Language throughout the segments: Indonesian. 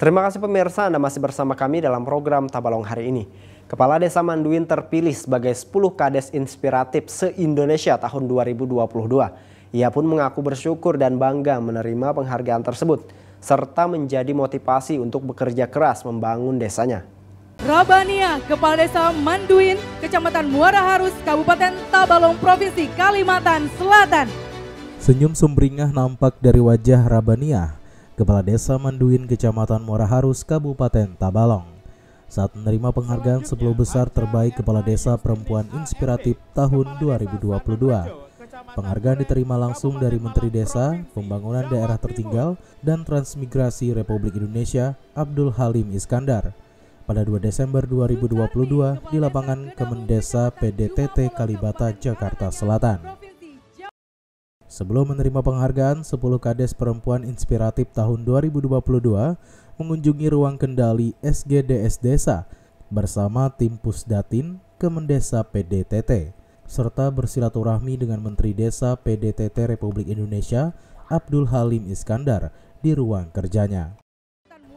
Terima kasih pemirsa Anda masih bersama kami dalam program Tabalong hari ini. Kepala Desa Manduin terpilih sebagai 10 Kades Inspiratif se-Indonesia tahun 2022. Ia pun mengaku bersyukur dan bangga menerima penghargaan tersebut, serta menjadi motivasi untuk bekerja keras membangun desanya. Rabania, Kepala Desa Manduin, Kecamatan Muara Harus, Kabupaten Tabalong, Provinsi Kalimantan Selatan. Senyum sumringah nampak dari wajah Rabania Kepala Desa Manduin Kecamatan Muara Harus Kabupaten Tabalong saat menerima penghargaan 10 besar terbaik Kepala Desa Perempuan Inspiratif tahun 2022. Penghargaan diterima langsung dari Menteri Desa, Pembangunan Daerah Tertinggal, dan Transmigrasi Republik Indonesia Abdul Halim Iskandar pada 2 Desember 2022 di lapangan Kemendesa PDTT Kalibata, Jakarta Selatan. Sebelum menerima penghargaan, 10 kades perempuan inspiratif tahun 2022 mengunjungi ruang kendali SGDS Desa bersama tim Pusdatin Kemendesa PDTT serta bersilaturahmi dengan Menteri Desa PDTT Republik Indonesia Abdul Halim Iskandar di ruang kerjanya.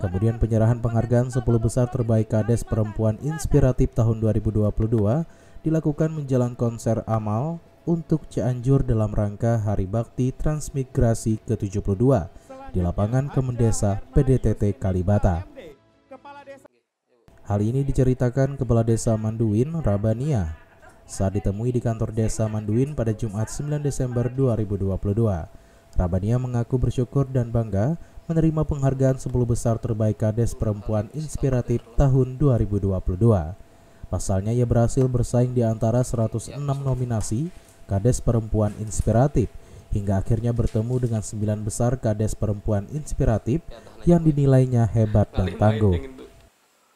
Kemudian penyerahan penghargaan 10 besar terbaik kades perempuan inspiratif tahun 2022 dilakukan menjelang konser amal untuk Cianjur dalam rangka Hari Bakti Transmigrasi ke-72 di lapangan Kemendesa PDTT Kalibata. Hal ini diceritakan Kepala Desa Manduin, Rabania, saat ditemui di kantor Desa Manduin pada Jumat 9 Desember 2022. Rabania mengaku bersyukur dan bangga menerima penghargaan 10 besar terbaik Kades Perempuan Inspiratif tahun 2022. Pasalnya ia berhasil bersaing di antara 106 nominasi Kades Perempuan Inspiratif hingga akhirnya bertemu dengan sembilan besar Kades Perempuan Inspiratif yang dinilainya hebat dan tangguh.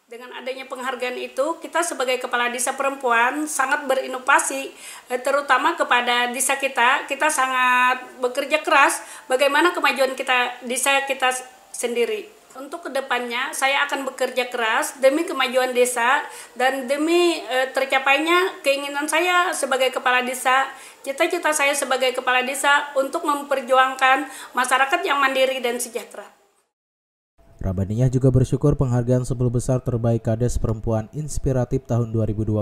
Dengan adanya penghargaan itu, kita sebagai kepala desa perempuan sangat berinovasi, eh, terutama kepada desa kita. Kita sangat bekerja keras bagaimana kemajuan kita desa kita sendiri. Untuk ke depannya, saya akan bekerja keras demi kemajuan desa dan demi e, tercapainya keinginan saya sebagai kepala desa, cita-cita saya sebagai kepala desa untuk memperjuangkan masyarakat yang mandiri dan sejahtera. Rabaniyah juga bersyukur penghargaan 10 besar terbaik Kades Perempuan Inspiratif tahun 2022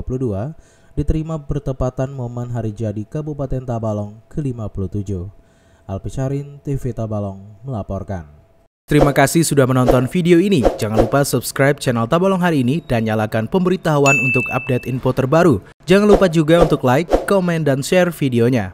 diterima bertepatan momen hari jadi Kabupaten Tabalong ke-57. Alpisharin TV Tabalong melaporkan. Terima kasih sudah menonton video ini. Jangan lupa subscribe channel Tabalong hari ini dan nyalakan pemberitahuan untuk update info terbaru. Jangan lupa juga untuk like, komen, dan share videonya.